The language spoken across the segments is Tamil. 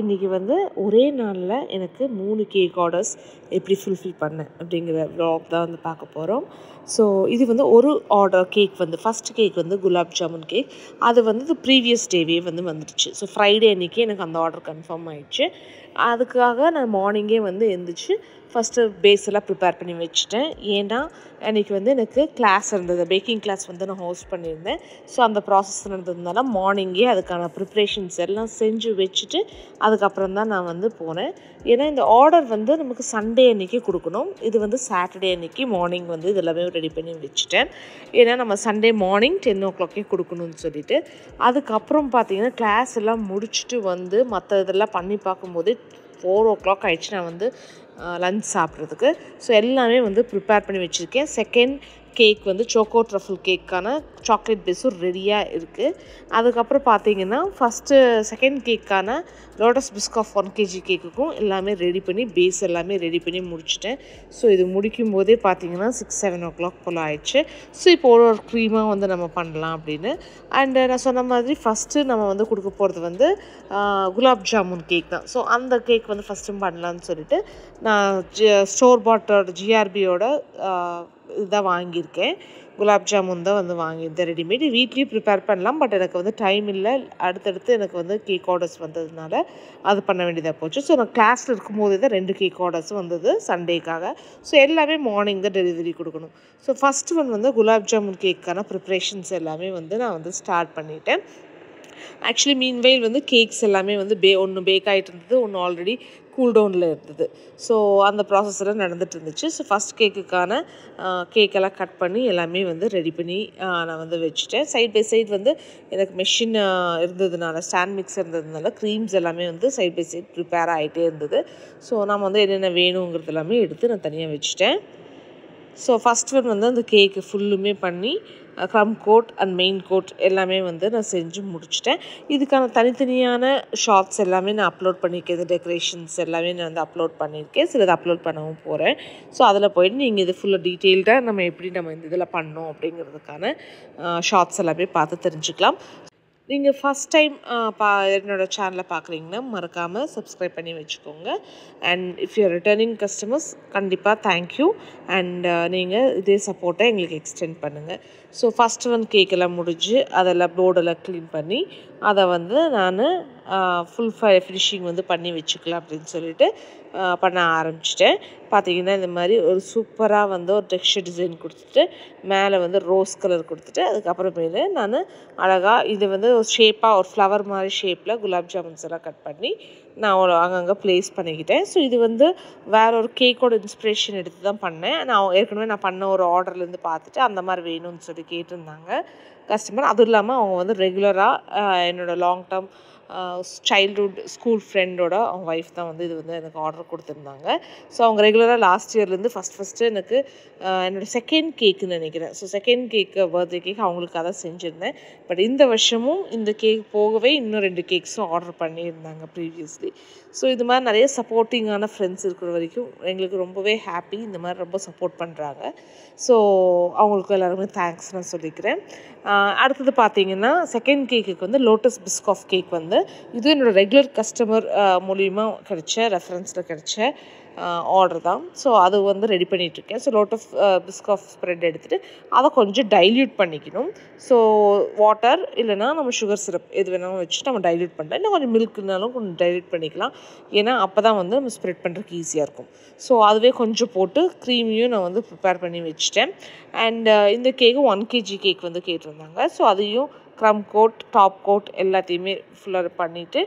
இன்றைக்கி வந்து ஒரே நாளில் எனக்கு மூணு கேக் ஆர்டர்ஸ் எப்படி ஃபுல்ஃபில் பண்ணேன் அப்படிங்கிற வ்ளாக் தான் வந்து பார்க்க போகிறோம் ஸோ இது வந்து ஒரு ஆர்டர் கேக் வந்து ஃபஸ்ட் கேக் வந்து குலாப் ஜாமுன் கேக் அது வந்து ப்ரீவியஸ் டேவே வந்து வந்துடுச்சு. ஸோ ஃப்ரைடே அன்றைக்கி எனக்கு அந்த ஆர்டர் கன்ஃபார்ம் ஆயிடுச்சு. அதுக்காக நான் மார்னிங்கே வந்து எழுந்திரிச்சு ஃபஸ்ட்டு பேஸ் எல்லாம் ப்ரிப்பேர் பண்ணி வச்சுட்டேன். ஏன்னா அன்றைக்கி வந்து எனக்கு கிளாஸ் இருந்தது. பேக்கிங் கிளாஸ் வந்து நான் ஹோஸ்ட் பண்ணியிருந்தேன். ஸோ அந்த ப்ராசஸ் நடந்ததுனால மார்னிங்கே அதுக்கான ப்ரிப்ரேஷன்ஸ் எல்லாம் செஞ்சு வச்சுட்டு அதுக்கப்புறம் தான் நான் வந்து போனேன். ஏன்னா இந்த ஆர்டர் வந்து நமக்கு சண்டே அன்றைக்கி கொடுக்கணும். இது வந்து சாட்டர்டே அன்றைக்கி மார்னிங் வந்து இது எல்லாமே ரெடி பண்ணி வச்சுட்டேன். ஏன்னா நம்ம சண்டே மார்னிங் டென் ஓ கிளாக்கே கொடுக்கணும்னு சொல்லிட்டு. அதுக்கப்புறம் பார்த்தீங்கன்னா கிளாஸ் எல்லாம் முடிச்சுட்டு வந்து மற்ற இதெல்லாம் பண்ணி பார்க்கும்போது ஃபோர் ஓ கிளாக் ஆயிடுச்சு நான் வந்து லஞ்ச் சாப்பிட்றதுக்கு. ஸோ எல்லாமே வந்து ப்ரிப்பேர் பண்ணி வச்சுருக்கேன். செகண்ட் கேக் வந்து சோக்கோ ட்ரஃபிள் கேக்கான சாக்லேட் பேஸும் ரெடியாக இருக்குது அதுக்கப்புறம் பார்த்தீங்கன்னா ஃபஸ்ட்டு செகண்ட் கேக்கான லோட்டஸ் பிஸ்காஃப் ஒன் கேஜி கேக்குக்கும் எல்லாமே ரெடி பண்ணி பேஸ் எல்லாமே ரெடி பண்ணி முடிச்சிட்டேன். ஸோ இது முடிக்கும் போதே பார்த்தீங்கன்னா சிக்ஸ் செவன் ஓ கிளாக் போல் ஆயிடுச்சு. ஸோ இப்போ ஒரு ஒரு க்ரீமாக வந்து நம்ம பண்ணலாம் அப்படின்னு. அண்டு நான் சொன்ன மாதிரி ஃபஸ்ட்டு நம்ம வந்து கொடுக்க போகிறது வந்து குலாப் ஜாமுன் கேக் தான். ஸோ அந்த கேக் வந்து ஃபஸ்ட்டும் பண்ணலான்னு சொல்லிட்டு நான் ஜி ஸ்டோர் பாட்டோட ஜிஆர்பியோட இதுதான் வாங்கியிருக்கேன். குலாப் ஜாமுன் தான் வந்து வாங்கியிருந்தேன் ரெடிமேட் வீட்லேயும் ப்ரிப்பேர் பண்ணலாம். பட் எனக்கு வந்து டைம் இல்லை. அடுத்தடுத்து எனக்கு வந்து கேக் ஆர்டர்ஸ் வந்ததுனால அது பண்ண வேண்டியதாக போச்சு. ஸோ நான் கிளாஸில் இருக்கும்போது தான் ரெண்டு கேக் ஆர்டர்ஸ் வந்தது சண்டேக்காக ஸோ எல்லாமே மார்னிங் தான் டெலிவரி கொடுக்கணும். ஸோ ஃபஸ்ட் ஒன் வந்து குலாப் ஜாமுன் கேக்கான ப்ரிப்ரேஷன்ஸ் எல்லாமே வந்து நான் வந்து ஸ்டார்ட் பண்ணிட்டேன். ஆக்சுவலி மீன்வெயில் வந்து கேக்ஸ் எல்லாமே வந்து பே ஒன்று பேக் ஆகிட்டு இருந்தது. ஒன்று ஆல்ரெடி கூல்டவுனில் இருந்தது. ஸோ அந்த ப்ராசஸில் நடந்துகிட்டு நடந்துட்டு இருந்துச்சு ஸோ ஃபஸ்ட் கேக்குக்கான கேக்கெல்லாம் கட் பண்ணி எல்லாமே வந்து ரெடி பண்ணி நான் வந்து வச்சுட்டேன். சைட் பை சைட் வந்து எனக்கு மெஷின் இருந்ததுனால ஸ்டாண்ட் மிக்ஸ் இருந்ததுனால க்ரீம்ஸ் எல்லாமே வந்து சைட் பை சைட் ப்ரிப்பேர் ஆகிட்டே இருந்தது. ஸோ நம்ம வந்து என்னென்ன வேணுங்கிறது எல்லாமே எடுத்து நான் தனியாக வச்சுட்டேன். ஸோ ஃபஸ்ட் ஒன் வந்து அந்த கேக்கு ஃபுல்லுமே பண்ணி crumb coat and main coat எல்லாமே வந்து நான் செஞ்சு முடிச்சிட்டேன். இதுக்கான தனித்தனியான ஷார்ட்ஸ் எல்லாமே நான் அப்லோட் பண்ணியிருக்கேன் இது டெக்கரேஷன்ஸ் எல்லாமே நான் வந்து அப்லோட் பண்ணியிருக்கேன் சிலது அப்லோட் பண்ணவும் போகிறேன் ஸோ அதில் போயிட்டு நீங்கள் இது ஃபுல்லாக டீட்டெயில்டாக நம்ம எப்படி நம்ம இந்த இதில் பண்ணோம் அப்படிங்கிறதுக்கான ஷார்ட்ஸ் எல்லாமே பார்த்து தெரிஞ்சுக்கலாம். நீங்கள் ஃபஸ்ட் டைம் பா என்னோடய சேனலை பார்க்குறீங்கன்னா மறக்காமல் சப்ஸ்கிரைப் பண்ணி வச்சுக்கோங்க. And if you returning customers கண்டிப்பாக தேங்க்யூ அண்ட் நீங்கள் இதே சப்போர்ட்டை எங்களுக்கு எக்ஸ்டெண்ட் பண்ணுங்கள் ஸோ ஃபஸ்ட் ஒன் கேக்கெல்லாம் முடிஞ்சு அதெல்லாம் போர்டெல்லாம் க்ளீன் பண்ணி அதை வந்து நான் ஃபுல் ஃபை ஃபினிஷிங் வந்து பண்ணி வச்சுக்கலாம் அப்படின்னு சொல்லிட்டு பண்ண ஆரம்பிச்சிட்டேன். பார்த்தீங்கன்னா இந்த மாதிரி ஒரு சூப்பராக வந்து ஒரு டெக்ஸ்டர் டிசைன் கொடுத்துட்டு மேலே வந்து ரோஸ் கலர் கொடுத்துட்டு அதுக்கப்புறமேலு நான் அழகாக இது வந்து ஒரு ஷேப்பாக ஒரு ஃப்ளவர் மாதிரி ஷேப்பில் குலாப் ஜாமுன்ஸ் எல்லாம் கட் பண்ணி நான் ஒரு அங்கங்கே ப்ளேஸ் பண்ணிக்கிட்டேன். ஸோ இது வந்து வேற ஒரு கேக்கோட இன்ஸ்பிரேஷன் எடுத்து தான் பண்ணேன். நான் ஏற்கனவே நான் பண்ண ஒரு ஆர்டர்லேருந்து பார்த்துட்டு அந்த மாதிரி வேணும்னு சொல்லி கேட்டிருந்தாங்க. கஸ்டமர் அதுவும் இல்லாமல் அவங்க வந்து ரெகுலராக என்னோடய லாங் டேர்ம் சைல்ட்ஹுட் ஸ்கூல் ஃப்ரெண்டோட அவங்க ஒய்ஃப் தான் வந்து இது வந்து எனக்கு ஆர்டர் கொடுத்துருந்தாங்க. ஸோ அவங்க ரெகுலராக லாஸ்ட் இயர்லேருந்து ஃபஸ்ட் ஃபஸ்ட்டு எனக்கு என்னோடய செகண்ட் கேக்குன்னு நினைக்கிறேன். So second cake birthday cake அவங்களுக்காக தான் செஞ்சுருந்தேன். பட் இந்த வருஷமும் இந்த கேக் போகவே இன்னும் ரெண்டு கேக்ஸும் ஆர்டர் பண்ணியிருந்தாங்க ப்ரீவியஸ்லி ஸோ இது மாதிரி நிறைய சப்போர்ட்டிங்கான ஃப்ரெண்ட்ஸ் இருக்கிற வரைக்கும் எங்களுக்கு ரொம்பவே ஹாப்பி இந்த மாதிரி ரொம்ப சப்போர்ட் பண்ணுறாங்க ஸோ அவங்களுக்கு எல்லாருமே தேங்க்ஸ் நான் சொல்லிக்கிறேன். அடுத்தது பார்த்தீங்கன்னா செகண்ட் கேக்குக்கு வந்து லோட்டஸ் பிஸ்காஃப் கேக் வந்து இது என்னோடய ரெகுலர் கஸ்டமர் மூலிமா கிடைச்ச ரெஃபரன்ஸில் கிடைச்ச ஆர்டர் தான். ஸோ அது வந்து ரெடி பண்ணிகிட்ருக்கேன் so lot of Biscoff spread எடுத்துகிட்டு அதை கொஞ்சம் டைல்யூட் பண்ணிக்கணும். ஸோ வாட்டர் இல்லைனா நம்ம சுகர் சிரப் எது வேணாலும் வச்சு நம்ம டைல்யூட் பண்ணலாம். இல்லை கொஞ்சம் மில்க்னாலும் கொஞ்சம் டைல்யூட் பண்ணிக்கலாம். ஏன்னா அப்போ தான் வந்து நம்ம ஸ்ப்ரெட் பண்ணுறதுக்கு ஈஸியாக இருக்கும். ஸோ அதுவே கொஞ்சம் போட்டு க்ரீமையும் நான் வந்து ப்ரிப்பேர் பண்ணி வச்சுட்டேன். அண்ட் இந்த கேக்கு ஒன் கேஜி கேக் வந்து கேட்டிருந்தாங்க. ஸோ அதையும் க்ரம் கோட் டாப் கோட் எல்லாத்தையுமே ஃபுல்லாக பண்ணிவிட்டு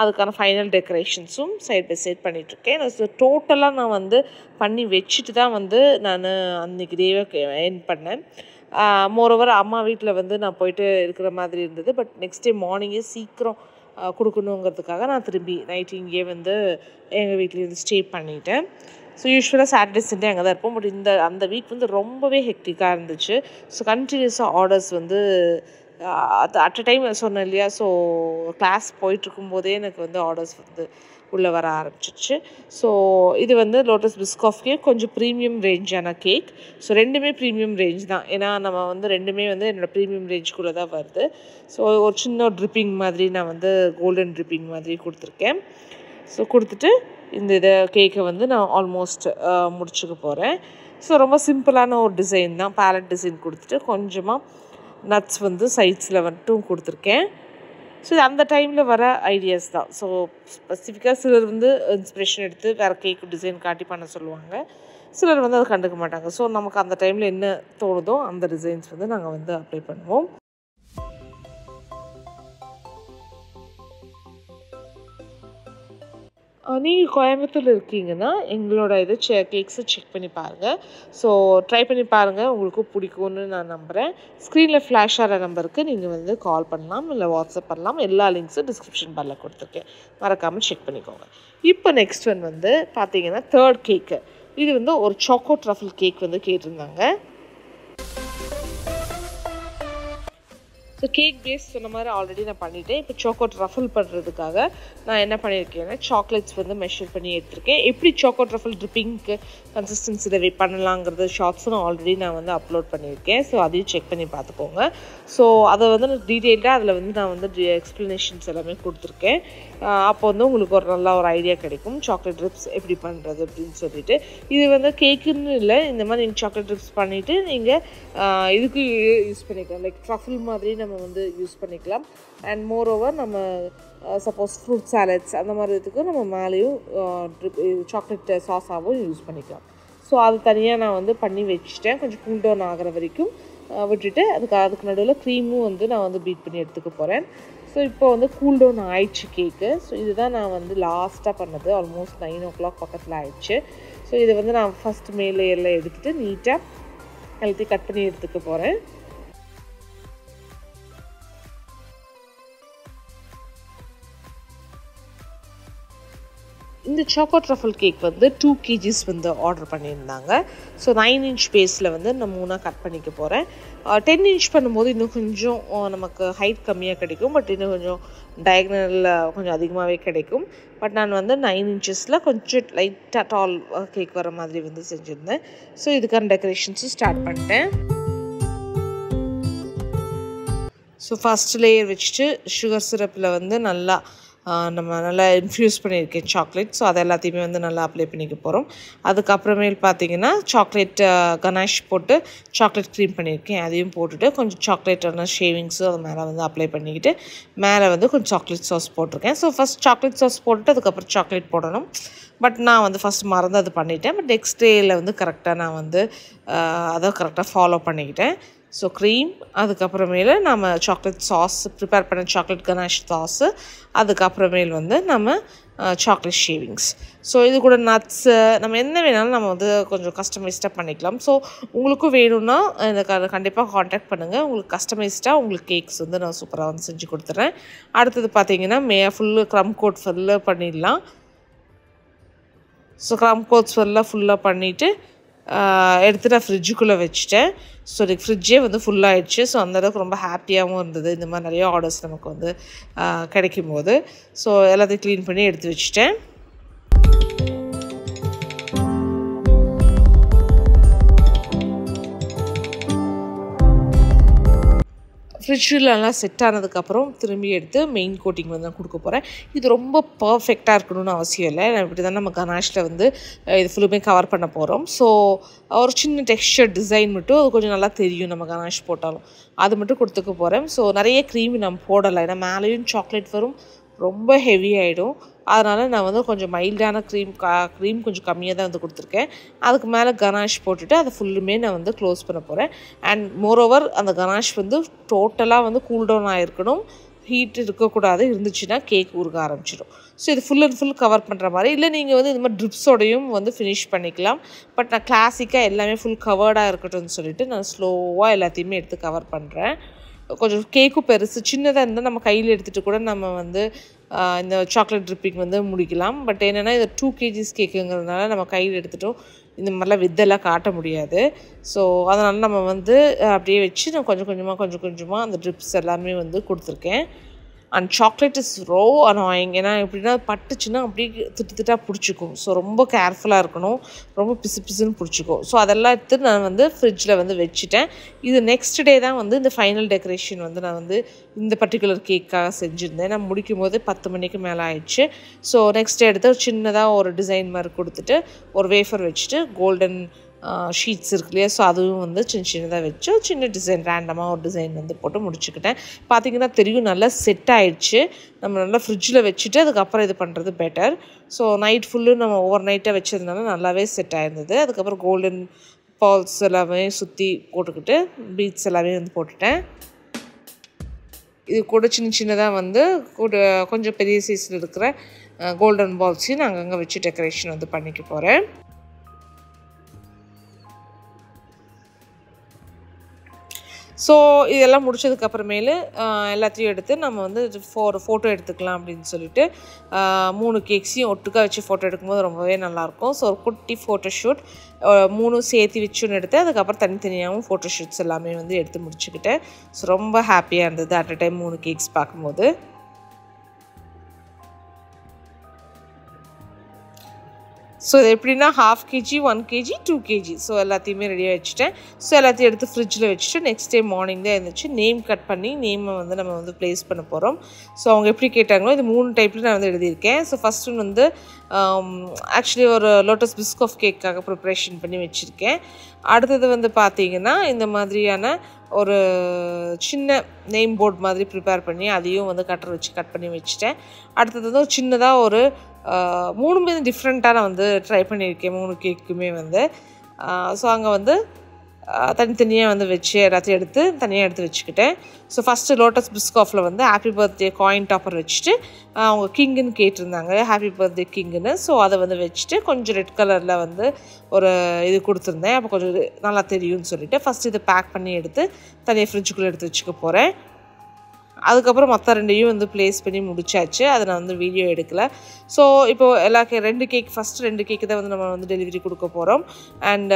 அதுக்கான ஃபைனல் டெக்கரேஷன்ஸும் சைட் பை சைட் பண்ணிகிட்ருக்கேன் ஸோ டோட்டலாக நான் வந்து பண்ணி வச்சுட்டு தான் வந்து நான் அன்றைக்கி டேவை என் பண்ணேன். மோரோவர் அம்மா வீட்டில் வந்து நான் போயிட்டு இருக்கிற மாதிரி இருந்தது. பட் நெக்ஸ்ட் டே மார்னிங்கே சீக்கிரம் கொடுக்கணுங்கிறதுக்காக நான் திரும்பி நைட் இங்கே வந்து எங்கள் வீட்லேருந்து ஸ்டே பண்ணிட்டேன். ஸோ யூஸ்வலாக சாட்டர்டே சண்டே அங்கே தான் இருப்போம். பட் இந்த அந்த வீக் வந்து ரொம்பவே ஹெக்டிக்காக இருந்துச்சு. ஸோ கண்டினியூஸாக ஆர்டர்ஸ் வந்து அது அட் அ டைம் சொன்னேன் இல்லையா? ஸோ கிளாஸ் போயிட்டுருக்கும் போதே எனக்கு வந்து ஆர்டர்ஸ் வந்து உள்ளே வர ஆரம்பிச்சிச்சு ஸோ இது வந்து லோட்டஸ் பிஸ்காஃப் கேக் கொஞ்சம் ப்ரீமியம் ரேஞ்சான கேக் ஸோ ரெண்டுமே ப்ரீமியம் ரேஞ்ச் தான். ஏன்னா நம்ம வந்து ரெண்டுமே வந்து என்னோடய ப்ரீமியம் ரேஞ்சுக்குள்ளே தான் வருது. ஸோ ஒரு சின்ன ட்ரிப்பிங் மாதிரி நான் வந்து கோல்டன் ட்ரிப்பிங் மாதிரி கொடுத்துருக்கேன். ஸோ கொடுத்துட்டு இந்த இதை கேக்கை வந்து நான் ஆல்மோஸ்ட் முடிச்சுக்க போகிறேன் ஸோ ரொம்ப சிம்பிளான ஒரு டிசைன் தான். பேலட் டிசைன் கொடுத்துட்டு கொஞ்சமாக நட்ஸ் வந்து சைட்ஸில் வந்துட்டும் கொடுத்துருக்கேன். ஸோ அந்த டைமில் வர ஐடியாஸ் தான். ஸோ ஸ்பெசிஃபிக்காக சிலர் வந்து இன்ஸ்பிரேஷன் எடுத்து வேறு கேக் டிசைன் காட்டி பண்ண சொல்லுவாங்க. சிலர் வந்து அதை கண்டுக்க மாட்டாங்க. ஸோ நமக்கு அந்த டைமில் என்ன தோணுதோ அந்த டிசைன்ஸ் வந்து நாங்கள் வந்து அப்ளை பண்ணுவோம். நீங்கள் கோயம்புத்தூர் இருக்கீங்கன்னா எங்களோட இது செ கேக்ஸை செக் பண்ணி பாருங்கள் ஸோ ட்ரை பண்ணி பாருங்கள் உங்களுக்கு பிடிக்கும்னு நான் நம்புகிறேன் ஸ்க்ரீனில் ஃப்ளாஷ் ஆகிற நம்பருக்கு நீங்கள் வந்து கால் பண்ணலாம் இல்லை வாட்ஸ்அப் பண்ணலாம். எல்லா லிங்க்ஸும் டிஸ்கிரிப்ஷன் பாரில் கொடுத்துருக்கேன். மறக்காமல் செக் பண்ணிக்கோங்க. இப்போ நெக்ஸ்ட் ஒன் வந்து பார்த்தீங்கன்னா தேர்ட் கேக்கு இது வந்து ஒரு சாக்கோ ட்ரஃபிள் கேக் வந்து கேட்டிருந்தாங்க. ஸோ கேக் பேஸ் சொன்ன மாதிரி ஆல்ரெடி நான் பண்ணிட்டேன். இப்போ சாக்கோட் ரஃபல் பண்ணுறதுக்காக நான் என்ன பண்ணியிருக்கேன்னா சாக்லேட்ஸ் வந்து மெஷர் பண்ணி எடுத்திருக்கேன். எப்படி சாக்கோட் ரஃபல் ட்ரிப்பிங்க்கு கன்சிஸ்டன்சி பண்ணலாங்கிறது ஷார்ட்ஸும் நான் ஆல்ரெடி நான் வந்து அப்லோட் பண்ணியிருக்கேன். ஸோ அதையும் செக் பண்ணி பார்த்துக்கோங்க. ஸோ அதை வந்து நான் டீட்டெயில்டாக அதில் வந்து நான் வந்து எக்ஸ்ப்ளனேஷன்ஸ் எல்லாமே கொடுத்துருக்கேன். அப்போ வந்து உங்களுக்கு ஒரு நல்ல ஒரு ஐடியா கிடைக்கும். சாக்லேட் ட்ரிப்ஸ் எப்படி பண்ணுறது அப்படின்னு சொல்லிட்டு. இது வந்து கேக்குன்னு இல்லை இந்த மாதிரி நீங்கள் சாக்லேட் ட்ரிப்ஸ் பண்ணிவிட்டு நீங்கள் இதுக்கு யூஸ் பண்ணிக்கலாம். லைக் ட்ரஃபிள் மாதிரி நம்ம வந்து யூஸ் பண்ணிக்கலாம். அண்ட் மோர் ஓவர் நம்ம சப்போஸ் ஃப்ரூட் சாலட்ஸ் அந்த மாதிரி இதுக்கு நம்ம மேலேயும் ட்ரிப் சாக்லேட் சாஸாகவும் யூஸ் பண்ணிக்கலாம். ஸோ அது தனியாக நான் வந்து பண்ணி வச்சுட்டேன். கொஞ்சம் கூல் டவுன் ஆகிற வரைக்கும் uh, விட்டுட்டு அதுக்கு அதுக்கு நடுவில் க்ரீமும் வந்து நான் வந்து பீட் பண்ணி எடுத்துக்க போகிறேன் ஸோ இப்போ வந்து கூல் டவுன் ஆயிடுச்சு கேக்கு ஸோ இதுதான் நான் வந்து லாஸ்ட்டாக பண்ணது. ஆல்மோஸ்ட் நைன் ஓ கிளாக் பக்கத்தில் ஆயிடுச்சு. ஸோ இதை வந்து நான் ஃபஸ்ட் மேலேயெல்லாம் எடுத்துகிட்டு நீட்டாக எல்லாத்தையும் கட் பண்ணி எடுத்துக்க போகிறேன் இந்த சாக்கோ ட்ரஃபல் கேக் வந்து டூ கேஜிஸ் வந்து ஆர்டர் பண்ணியிருந்தாங்க. ஸோ நைன் இன்ச் பேஸில் வந்து நான் மூணாக கட் பண்ணிக்க போகிறேன் டென் இன்ச் பண்ணும்போது இன்னும் கொஞ்சம் நமக்கு ஹைட் கம்மியாக கிடைக்கும். பட் இன்னும் கொஞ்சம் டயக்னலில் கொஞ்சம் அதிகமாகவே கிடைக்கும். பட் நான் வந்து நைன் இன்ச்சஸில் கொஞ்சம் லைட்டாக டால் கேக் வர மாதிரி வந்து செஞ்சுருந்தேன். ஸோ இதுக்கான டெக்கரேஷன்ஸும் ஸ்டார்ட் பண்ணிட்டேன். ஸோ ஃபஸ்ட் லேயர் வச்சுட்டு சுகர் சிரப்பில் வந்து நல்லா நம்ம நல்லா இன்ஃப்யூஸ் பண்ணியிருக்கேன் சாக்லேட் ஸோ அதை எல்லாத்தையுமே வந்து நல்லா அப்ளை பண்ணிக்க போகிறோம் அதுக்கப்புறமேல் பார்த்தீங்கன்னா சாக்லேட் கனாஷ் போட்டு சாக்லேட் க்ரீம் பண்ணியிருக்கேன். அதையும் போட்டுட்டு கொஞ்சம் சாக்லேட்டான ஷேவிங்ஸும் அது மேலே வந்து அப்ளை பண்ணிக்கிட்டு மேலே வந்து கொஞ்சம் சாக்லேட் சாஸ் போட்டிருக்கேன். ஸோ ஃபஸ்ட் சாக்லேட் சாஸ் போட்டுட்டு அதுக்கப்புறம் சாக்லேட் போடணும். பட் நான் வந்து ஃபஸ்ட் மறந்து அது பண்ணிட்டேன். பட் நெக்ஸ்ட் டேயில் வந்து கரெக்டாக நான் வந்து அதை கரெக்டாக ஃபாலோ பண்ணிக்கிட்டேன். ஸோ க்ரீம் அதுக்கப்புறமேல நம்ம சாக்லேட் சாஸ் ப்ரிப்பேர் பண்ண சாக்லேட் கனாஷ் சாஸு அதுக்கப்புறமேல் வந்து நம்ம சாக்லேட் ஷேவிங்ஸ் ஸோ இது கூட நட்ஸு நம்ம என்ன வேணாலும் நம்ம வந்து கொஞ்சம் கஸ்டமைஸ்டாக பண்ணிக்கலாம். ஸோ உங்களுக்கும் வேணும்னா எனக்கு கண்டிப்பாக காண்டாக்ட் பண்ணுங்கள் உங்களுக்கு கஸ்டமைஸ்டாக உங்களுக்கு கேக்ஸ் வந்து நான் சூப்பராக வந்து செஞ்சு கொடுத்துறேன். அடுத்தது பார்த்தீங்கன்னா மே ஃபுல்லு க்ரம் கோட் ஃபுல்லு பண்ணிடலாம். ஸோ க்ரம் கோட்ஸ் ஃபுல்லாக ஃபுல்லாக பண்ணிவிட்டு எடுத்து நான் ஃப்ரிட்ஜுக்குள்ளே வச்சுட்டேன். ஸோ எனக்கு ஃப்ரிட்ஜே வந்து ஃபுல்லாகிடுச்சு ஸோ அந்தளவுக்கு ரொம்ப ஹாப்பியாகவும் இருந்தது. இந்த மாதிரி நிறைய ஆர்டர்ஸ் நமக்கு வந்து கிடைக்கும் போது ஸோ எல்லாத்தையும் க்ளீன் பண்ணி எடுத்து வச்சுட்டேன். ஃப்ரிட்ஜில் நல்லா செட் ஆனதுக்கப்புறம் திரும்பி எடுத்து மெயின் கோட்டிங் வந்து நான் கொடுக்க போகிறேன் இது ரொம்ப பர்ஃபெக்டாக இருக்கணும்னு அவசியம் இல்லை. இப்படி தான் நம்ம கனாஷில் வந்து இது ஃபுல்லுமே கவர் பண்ண போகிறோம் ஸோ ஒரு சின்ன டெக்ஸ்டர் டிசைன் மட்டும் அது கொஞ்சம் நல்லா தெரியும் நம்ம கனாஷ் போட்டாலும். அது மட்டும் கொடுத்துக்க போகிறேன் ஸோ நிறைய க்ரீம் நம்ம போடலை. ஏன்னா மேலேயும் சாக்லேட் வரும். ரொம்ப ஹெவி ஆகிடும் அதனால் நான் வந்து கொஞ்சம் மைல்டான க்ரீம் கா க்ரீம் கொஞ்சம் கம்மியாக தான் வந்து கொடுத்துருக்கேன். அதுக்கு மேலே கனாஷ் போட்டுட்டு அதை ஃபுல்லுமே நான் வந்து க்ளோஸ் பண்ண போகிறேன் அண்ட் மோரோவர் அந்த கனாஷ் வந்து டோட்டலாக வந்து கூல் டவுன் ஆகிருக்கணும் ஹீட் இருக்கக்கூடாது. இருந்துச்சுன்னா கேக் உருக ஆரம்பிச்சிடும். ஸோ இது ஃபுல் அண்ட் ஃபுல் கவர் பண்ணுற மாதிரி. இல்லை நீங்கள் வந்து இந்த மாதிரி ட்ரிப்ஸோடையும் வந்து ஃபினிஷ் பண்ணிக்கலாம். பட் நான் கிளாசிக்காக எல்லாமே ஃபுல் கவர்டாக இருக்கட்டும்னு சொல்லிட்டு நான் ஸ்லோவாக எல்லாத்தையுமே எடுத்து கவர் பண்ணுறேன் கொஞ்சம் கேக்கும் பெருசு சின்னதாக இருந்தால் நம்ம கையில் எடுத்துகிட்டு கூட நம்ம வந்து இந்த சாக்லேட் ட்ரிப்பிங் வந்து முடிக்கலாம். பட் என்னென்னா இது டூ கேஜிஸ் கேக்குங்கிறதுனால நம்ம கையில் எடுத்துட்டோம். இந்த மாதிரிலாம் வித்தெல்லாம் காட்ட முடியாது. ஸோ அதனால் நம்ம வந்து அப்படியே வச்சு நான் கொஞ்சம் கொஞ்சமாக கொஞ்சம் கொஞ்சமாக அந்த ட்ரிப்ஸ் எல்லாமே வந்து கொடுத்துருக்கேன். And chocolate is row annoying ஏன்னா எப்படின்னா பட்டுச்சுன்னா அப்படியே திட்டு திட்டாக பிடிச்சிக்கும். ஸோ ரொம்ப கேர்ஃபுல்லாக இருக்கணும். ரொம்ப பிசு பிசுன்னு பிடிச்சிக்கும். ஸோ அதெல்லாம் எடுத்து நான் வந்து ஃப்ரிட்ஜில் வந்து வச்சுட்டேன். இது நெக்ஸ்ட் டே தான் வந்து இந்த ஃபைனல் டெக்கரேஷன் வந்து நான் வந்து இந்த பர்டிகுலர் கேக்காக செஞ்சுருந்தேன். நான் முடிக்கும் போது பத்து மணிக்கு மேலே ஆயிடுச்சு. ஸோ நெக்ஸ்ட் டே எடுத்து சின்னதாக ஒரு டிசைன் மாதிரி கொடுத்துட்டு ஒரு வேஃபர் வச்சுட்டு கோல்டன் ஷீட்ஸ் இருக்கு இல்லையா ஸோ அதுவும் வந்து சின்ன சின்னதாக வச்சு சின்ன டிசைன் ரேண்டமாக ஒரு டிசைன் வந்து போட்டு முடிச்சுக்கிட்டேன். பார்த்தீங்கன்னா தெரியும் நல்லா செட் ஆகிடுச்சு நம்ம நல்லா ஃப்ரிட்ஜில் வச்சுட்டு அதுக்கப்புறம் இது பண்ணுறது பெட்டர் ஸோ நைட் ஃபுல்லு நம்ம ஓவர் நைட்டாக வச்சதுனால நல்லாவே செட் ஆயிருந்தது. அதுக்கப்புறம் கோல்டன் பால்ஸ் எல்லாமே சுற்றி போட்டுக்கிட்டு பீட்ஸ் எல்லாமே வந்து போட்டுட்டேன். இது கூட சின்ன சின்னதாக வந்து கூட கொஞ்சம் பெரிய சைஸில் இருக்கிற கோல்டன் பால்ஸையும் நான் அங்கங்கே வச்சு டெக்கரேஷன் வந்து பண்ணிக்க போகிறேன் ஸோ இதெல்லாம் முடிச்சதுக்கப்புறமேலு எல்லாத்தையும் எடுத்து நம்ம வந்து ஃபோர் ஃபோட்டோ எடுத்துக்கலாம் அப்படின்னு சொல்லிட்டு மூணு கேக்ஸையும் ஒட்டுக்கா வச்சு ஃபோட்டோ எடுக்கும்போது ரொம்பவே நல்லாயிருக்கும். ஸோ ஒரு குட்டி ஃபோட்டோ ஷூட் மூணும் சேர்த்து வச்சுன்னு எடுத்து அதுக்கப்புறம் தனித்தனியாகவும் ஃபோட்டோ ஷூட்ஸ் எல்லாமே வந்து எடுத்து முடிச்சுக்கிட்டேன். ஸோ ரொம்ப ஹாப்பியாக இருந்தது அட் அ டைம் மூணு கேக்ஸ் பார்க்கும்போது. ஸோ இது எப்படின்னா half KG one KG two KG so எல்லாத்தையுமே ரெடியாக வச்சுட்டேன் ஸோ எல்லாத்தையும் எடுத்து ஃப்ரிட்ஜில் வச்சுட்டு நெக்ஸ்ட் டே மார்னிங் தான் இருந்துச்சு நேம் கட் பண்ணி நேமை வந்து நம்ம வந்து ப்ளேஸ் பண்ண போகிறோம் ஸோ அவங்க எப்படி கேட்டாங்களோ இது மூணு டைப்பில் நான் வந்து எழுதியிருக்கேன். ஸோ ஃபஸ்ட் ஒன் வந்து um, ஆக்சுவலி ஒரு லோட்டஸ் பிஸ்கோஃப் கேக்காக ப்ரிப்ரேஷன் பண்ணி வச்சுருக்கேன். அடுத்தது வந்து பார்த்தீங்கன்னா இந்த மாதிரியான ஒரு சின்ன நேம் போர்ட் மாதிரி ப்ரிப்பேர் பண்ணி அதையும் வந்து கட்டர் வச்சு கட் பண்ணி வச்சுட்டேன். அடுத்தது வந்து ஒரு சின்னதாக ஒரு மூணுமே டிஃப்ரெண்ட்டாக நான் வந்து ட்ரை பண்ணியிருக்கேன். மூணு கேக்குமே வந்து. ஸோ அங்கே வந்து தனித்தனியாக வந்து வச்சு எல்லாத்தையும் எடுத்து தனியாக எடுத்து வச்சுக்கிட்டேன். ஸோ ஃபஸ்ட்டு லோட்டஸ் பிஸ்காஃபில் வந்து ஹாப்பி பர்த்டே காயின் டாப்பர் வச்சுட்டு அவங்க கிங்குன்னு கேட்டிருந்தாங்க. ஹாப்பி பர்த்டே கிங்குன்னு ஸோ அதை வந்து வச்சுட்டு கொஞ்சம் ரெட் கலரில் வந்து ஒரு இது கொடுத்துருந்தேன். அப்போ கொஞ்சம் நல்லா தெரியும்னு சொல்லிவிட்டு ஃபஸ்ட்டு இதை பேக் பண்ணி எடுத்து தனியாக ஃப்ரிட்ஜுக்குள்ளே எடுத்து வச்சுக்க போகிறேன் அதுக்கப்புறம் மற்ற ரெண்டையும் வந்து ப்ளேஸ் பண்ணி முடிச்சாச்சு. அதை நான் வந்து வீடியோ எடுக்கலை. ஸோ இப்போ எல்லா கே ரெண்டு கேக் ஃபஸ்ட் ரெண்டு கேக்கு தான் வந்து நம்ம வந்து டெலிவரி கொடுக்க போகிறோம் அண்ட்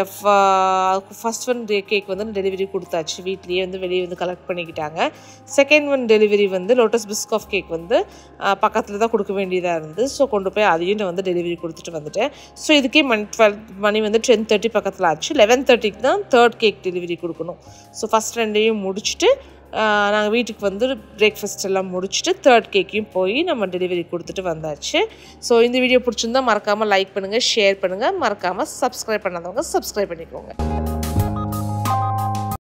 ஃபஸ்ட் ஒன் கேக் வந்து டெலிவரி கொடுத்தாச்சு. வீட்லேயே வந்து வெளியே வந்து கலெக்ட் பண்ணிக்கிட்டாங்க. செகண்ட் ஒன் டெலிவரி வந்து லோட்டஸ் பிஸ்காஃப் கேக் வந்து uh, பக்கத்தில் தான் கொடுக்க வேண்டியதாக இருந்தது. ஸோ கொண்டு போய் அதையும் நான் வந்து டெலிவரி கொடுத்துட்டு வந்துட்டேன். ஸோ இதுக்கே மணி டுவெல் மணி வந்து டென் தேர்ட்டி பக்கத்தில் ஆச்சு. லெவன் தேர்ட்டிக்கு தான் தேர்ட் கேக் டெலிவரி கொடுக்கணும். ஸோ ஃபஸ்ட் ரெண்டையும் முடிச்சுட்டு நாங்கள் வீட்டுக்கு வந்து பிரேக்ஃபாஸ்ட் எல்லாம் முடிச்சுட்டு தேர்ட் கேக்கையும் போய் நம்ம டெலிவரி கொடுத்துட்டு வந்தாச்சு. ஸோ இந்த வீடியோ பிடிச்சிருந்தா மறக்காமல் லைக் பண்ணுங்கள் ஷேர் பண்ணுங்கள் மறக்காமல் சப்ஸ்கிரைப் பண்ணாதவங்க சப்ஸ்கிரைப் பண்ணிக்கோங்க.